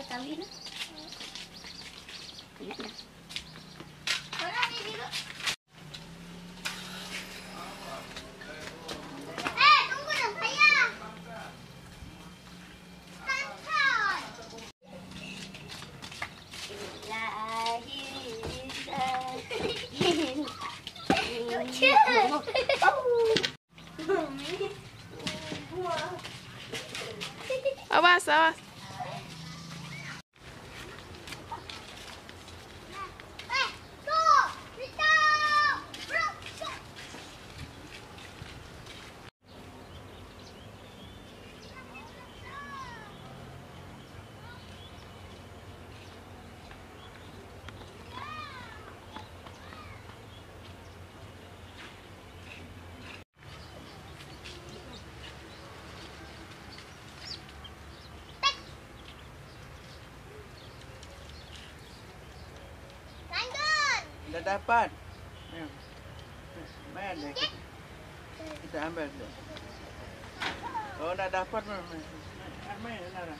esta cabina. That apart. Mad. Kita ambil. Oh, nak dapat mana? Armai, nara.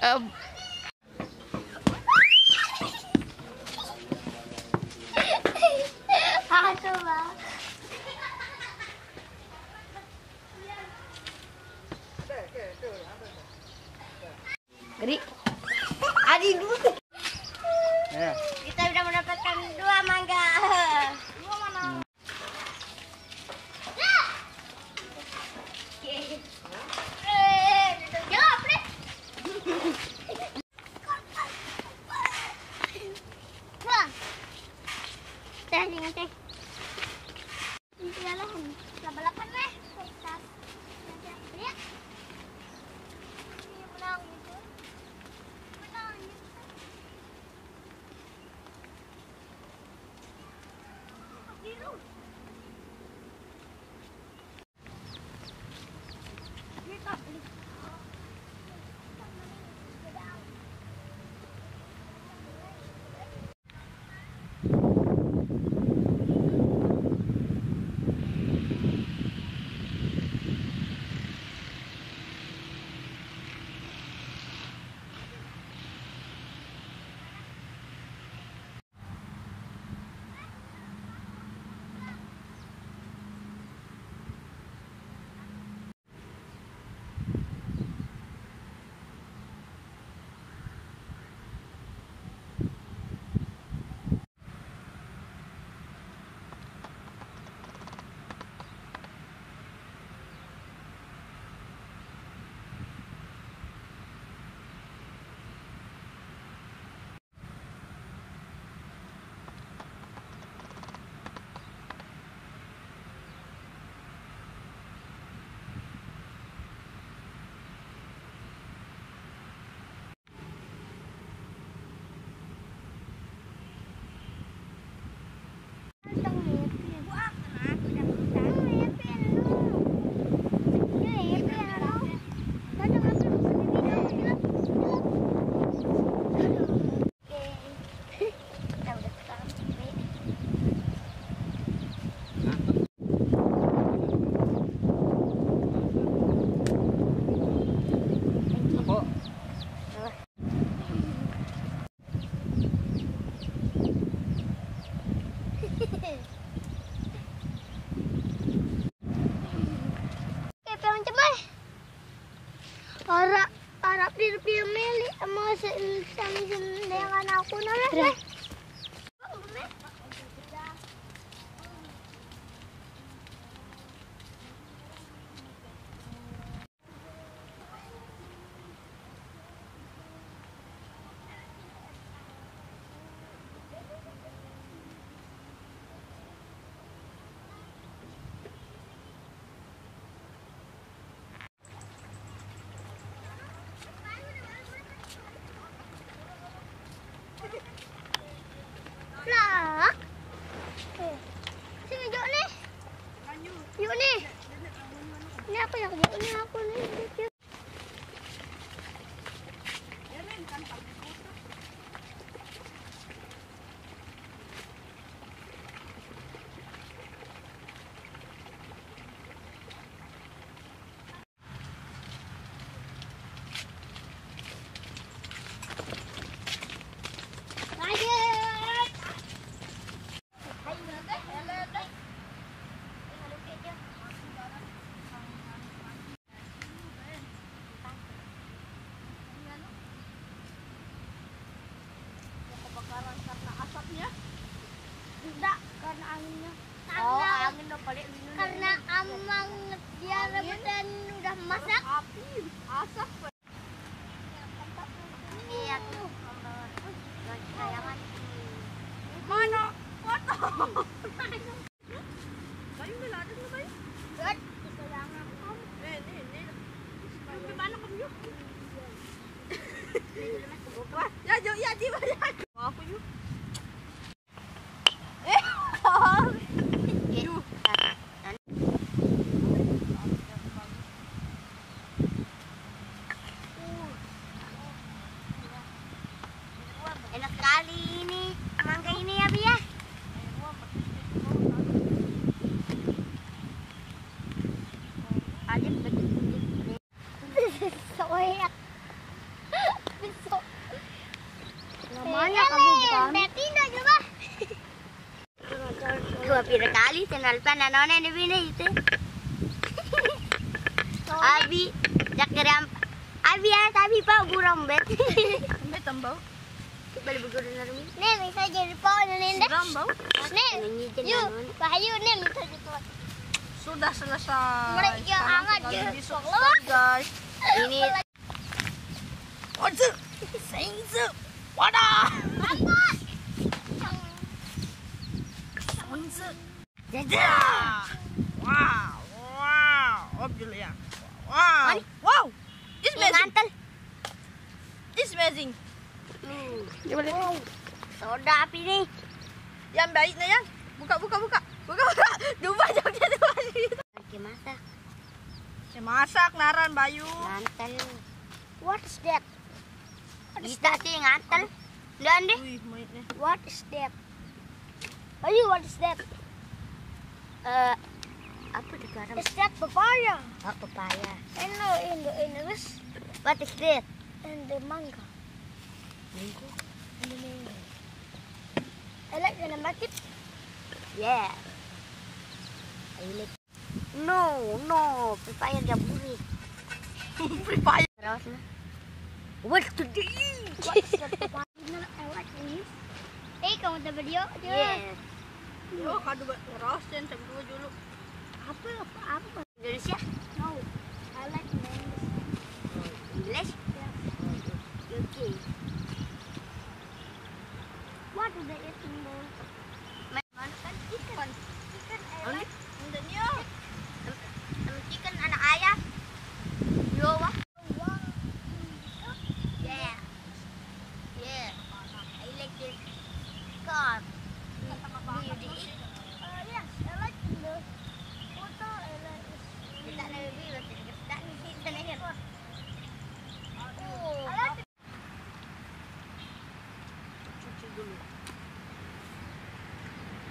Uh, Daddy, Yuk nih. Ini apa ya? ini aku nih. angin na. Oh, angin na pala. Karena amang biar udah masak. Api, asap. Nanonen di bini itu. Abi, jakiram. Abi ya, tapi pa buram bet. may tambaw. Balik beguru narmi. Ne, bisa jadi pa na nenda. Rambaw. Ne, yuk, pahayu ne, bisa jadi pa. Sudah selesai. Mereka tinggal je. guys. Ini Onse, sense, wadah. Onse. Wow, wow. Op dulu ya. Wow, wow. It's amazing. It's amazing. Wow. Soda api nih. Yang baik na yan. Buka, buka, buka. Buka, buka. Dua jauhnya dua situ. Lagi masak. Si masak naran Bayu. Mantel. What's that? Bisa sih ngantel. Dan deh. What is that? Ayo, what is that? Eh, apa di garam? Is that papaya? Oh, papaya. And no, in the English. What is that? And the manga. Mango. And the mango. I like the market. Yeah. I like. No, no, papaya jamburi. Free fire. Terus na. What's the papaya? I like this. Eh, kamu udah video? Yes. Yo? Rosin, sabi ko dulu. Apa apa apa? Indonesia? No. I like English. English? Yeah. Okay. What do they eat in the Mana kan chicken? Chicken I like. Hindi niyo. Sama chicken anak ayah. Yo wah. Yeah. Yeah. I like this. God. Do you eat? Uh, yes, I like the photo. I like this. Kita na review lah. Kita ni kita na yan. Oh. I like Cuci dulu.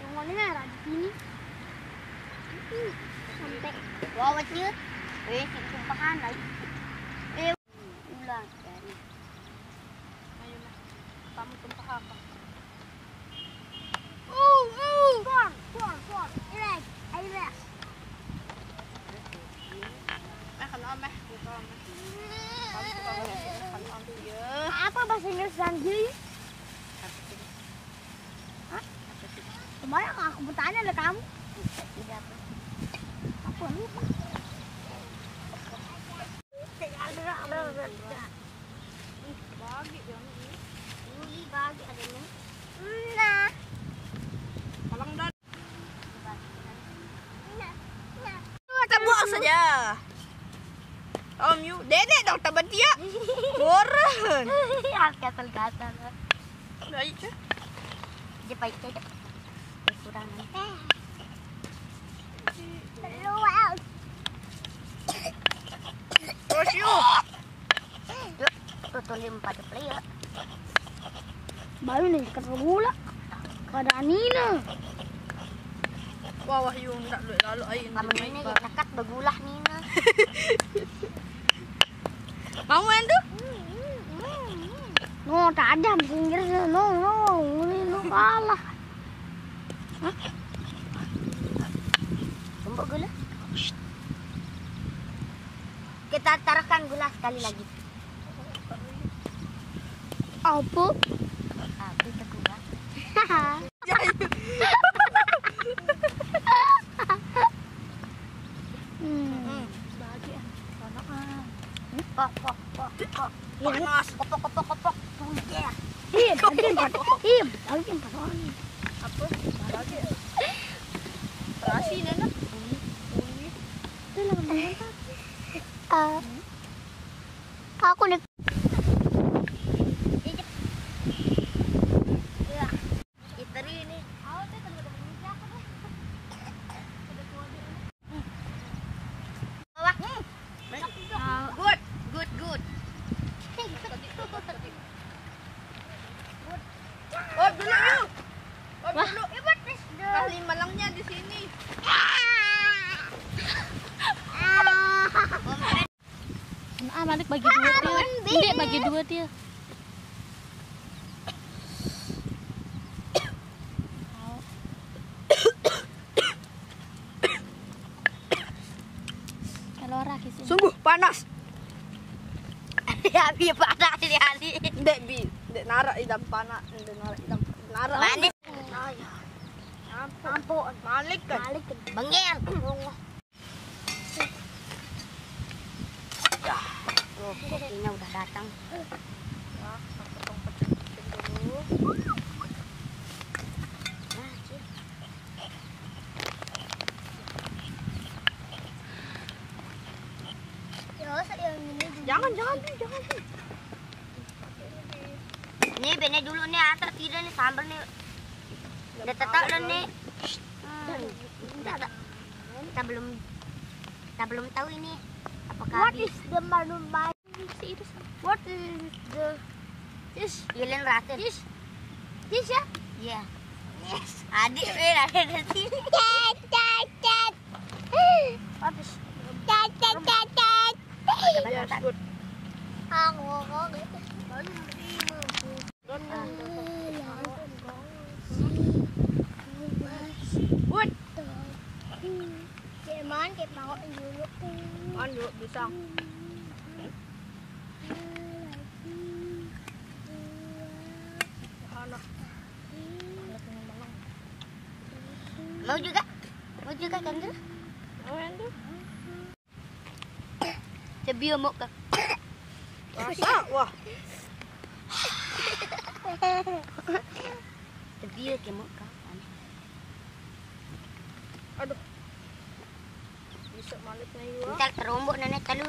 Yang mana ada di sini? Sampai wawatnya. Eh, tumpahan lagi. Eh, ulang dari. Ayun na. Tama tumpah apa? Oh, oh. Corn, corn, corn. I like, I like. Eh, kanaan meh. Ito meh. Kami suka banget. Kanaan tuh ya. Apa bahasa Inggris? Hah? Kemarin aku bertanya oleh kamu. Tidak apa. Apa lupa? Buang saja. Om you, dedek dong taban dia. Boran. Kasal-kasal. Baik ya. Jepait saja. Kekurangan. Luau. Terus you. Tutulim pada player. Baru nih kata gula. Kada Nina. Wah, wah yung nak lu lalu ay Kamu ini ada Inggrisnya. No, no. Ini no kalah. Tumbuk gula. Kita taruhkan gula sekali lagi. Apa Panas, kopok, kopok, kopok. Tuh, iya. Im, nanti empat. Im, lalu yang empat orang. Apa? Barang lagi. Terasi, Nana. Bunyi, bunyi. Itu lama. Aku nih. Dulu. Ah, lima lang niya di sini. Ah, balik bagi dua dia. Hindi, bagi dua dia. Sungguh panas. Ya, biar panas ini Ali. Hindi, bi. Hindi, nara idam panas. Hindi, nara idam. Nara. Balikan. Bengkel. Ya. đã udah datang. What is the this? Yelin Ratin. This? This, yeah? Yeah. Yes. Adi, wait, Adi, Adi. Dad, dad, dad. What is it? Dad, dad, dad, dad. That's good. I'm going to Wood. Get a man, get a man, and you look. And. Mau juga? Mau juga kan tu? Ano yan do? Sebio mau ke? Rasa, wah. Sebio ke mau ke? Aduh. Bisa malik na yun. ah. Ntar terombok nenek talu.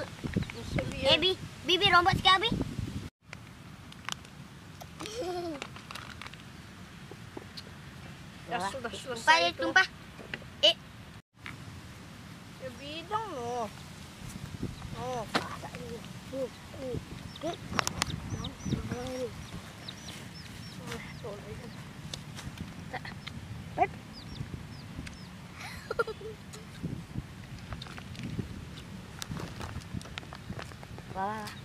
Bisa Eh, biya. bi, bibi rombok sekali. Bi. Ya sudah Tumpah selesai ya, itu. tumpah. Ya bidang no. Oh, ada ini. Uh, uh, uh. No, uh. Oh, tuloy yun. Wah, Ayun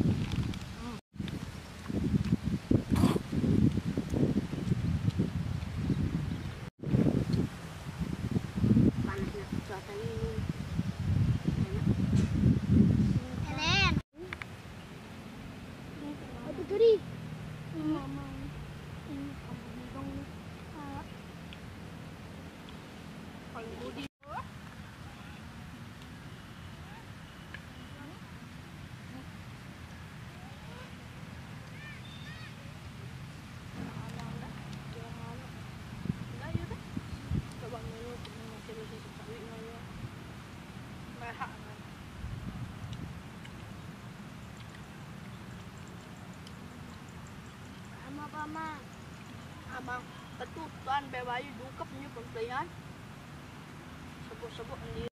good. Katut tuan bebayu dukap niyo pagtayan. Sabok-sabok niyo.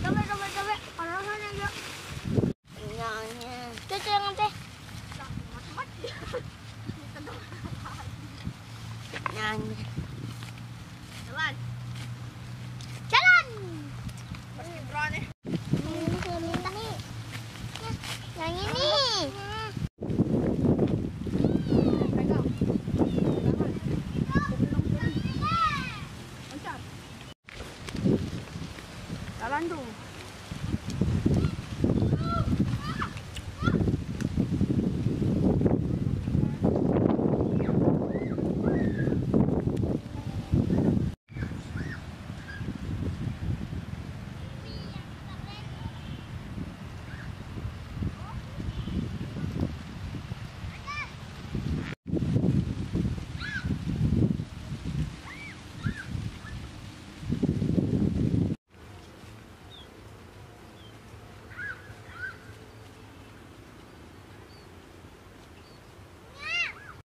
Come on, come on.